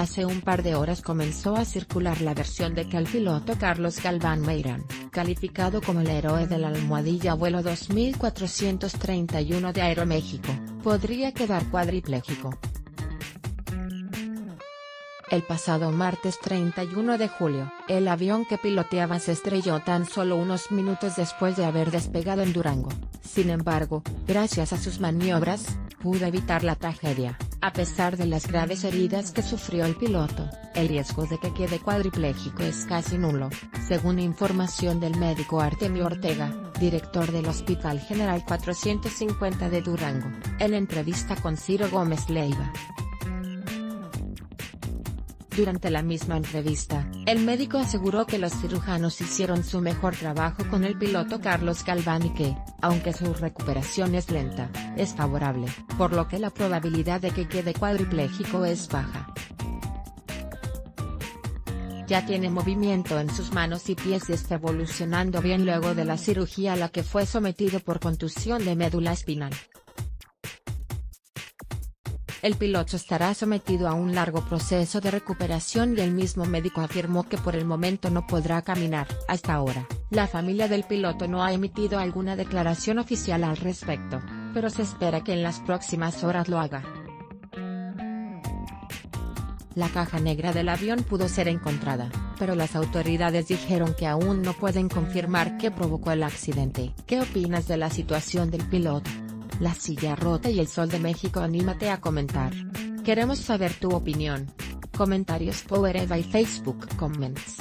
Hace un par de horas comenzó a circular la versión de que el piloto Carlos Galván Meirán, calificado como el héroe de la almohadilla vuelo 2431 de Aeroméxico, podría quedar cuadripléjico. El pasado martes 31 de julio, el avión que piloteaba se estrelló tan solo unos minutos después de haber despegado en Durango. Sin embargo, gracias a sus maniobras, pudo evitar la tragedia. A pesar de las graves heridas que sufrió el piloto, el riesgo de que quede cuadripléjico es casi nulo, según información del médico Artemio Ortega, director del Hospital General 450 de Durango, en entrevista con Ciro Gómez Leiva. Durante la misma entrevista, el médico aseguró que los cirujanos hicieron su mejor trabajo con el piloto Carlos Galván y que, aunque su recuperación es lenta, es favorable, por lo que la probabilidad de que quede cuadripléjico es baja. Ya tiene movimiento en sus manos y pies y está evolucionando bien luego de la cirugía a la que fue sometido por contusión de médula espinal. El piloto estará sometido a un largo proceso de recuperación y el mismo médico afirmó que por el momento no podrá caminar. Hasta ahora, la familia del piloto no ha emitido alguna declaración oficial al respecto, pero se espera que en las próximas horas lo haga. La caja negra del avión pudo ser encontrada, pero las autoridades dijeron que aún no pueden confirmar qué provocó el accidente. ¿Qué opinas de la situación del piloto? La silla rota y el sol de México anímate a comentar. Queremos saber tu opinión. Comentarios Powered by Facebook Comments.